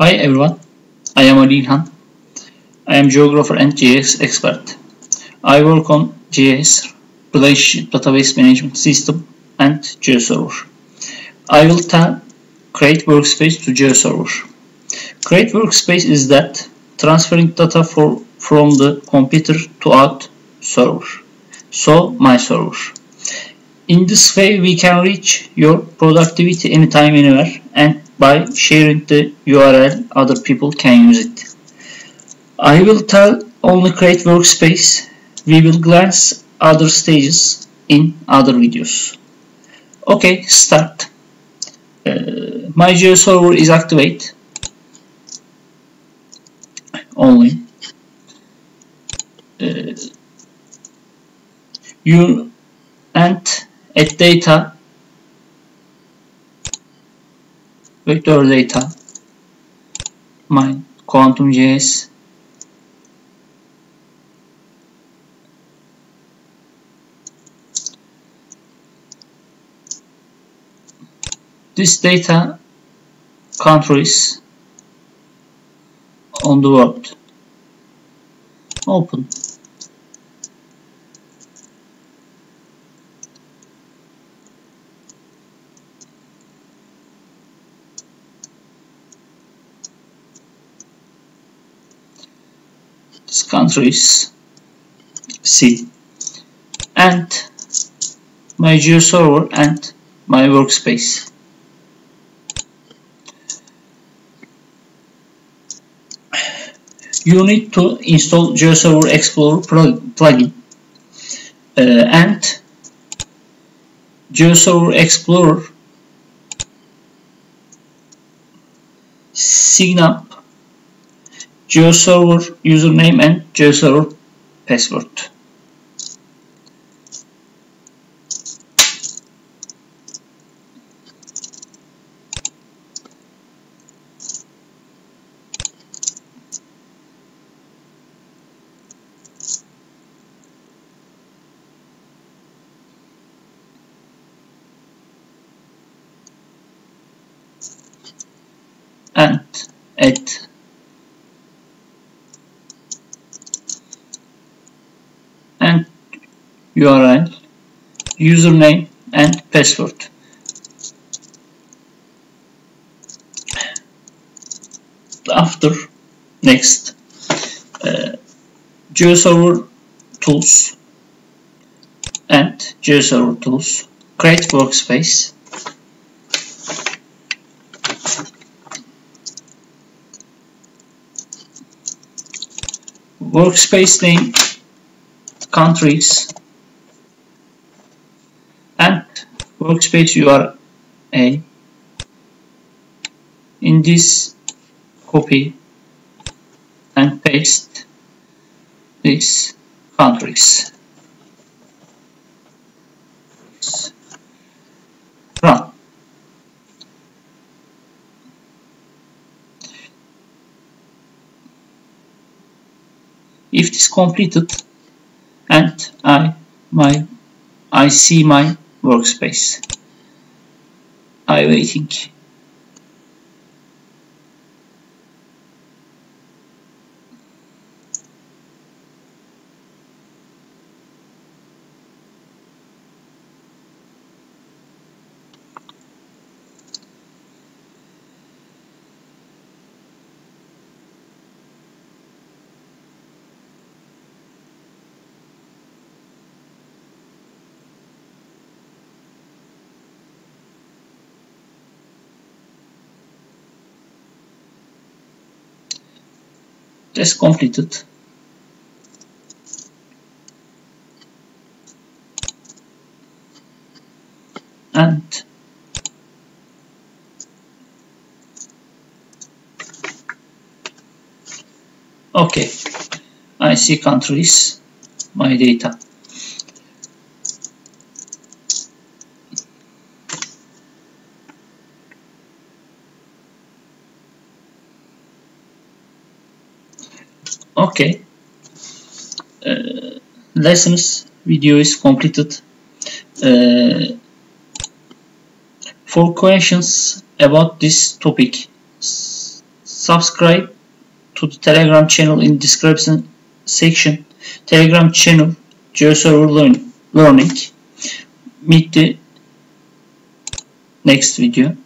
Hi everyone, I am Ali İlhan. I am geographer and GIS expert. I work on GIS, Relationship Database Management System and GeoServer. I will tell create workspace to GeoServer. Create workspace is that transferring data for, from the computer to out server. So my server. In this way we can reach your productivity anytime anywhere and by sharing the URL other people can use it. I will tell only create workspace. We will glance other stages in other videos. Okay, start. Uh, my GeoServer is activate only. Uh, you and add data vector data my Quantum GIS this data countries on the world. Open this country is C and my GeoServer and my workspace. You need to install GeoServer Explorer plugin. Uh, and GeoServer Explorer sign up GeoServer username and GeoServer password. and add and URL, username and password. After next uh, GeoServer tools and GeoServer tools create workspace workspace name countries and workspace URL in. This copy and paste these countries. Run. If it is completed and I my I see my workspace. I waiting. Test completed. And okay, I see countries, my data. Okay. Uh, lessons video is completed. Uh, for questions about this topic subscribe to the telegram channel in description section. Telegram channel geoserver learning. Meet the next video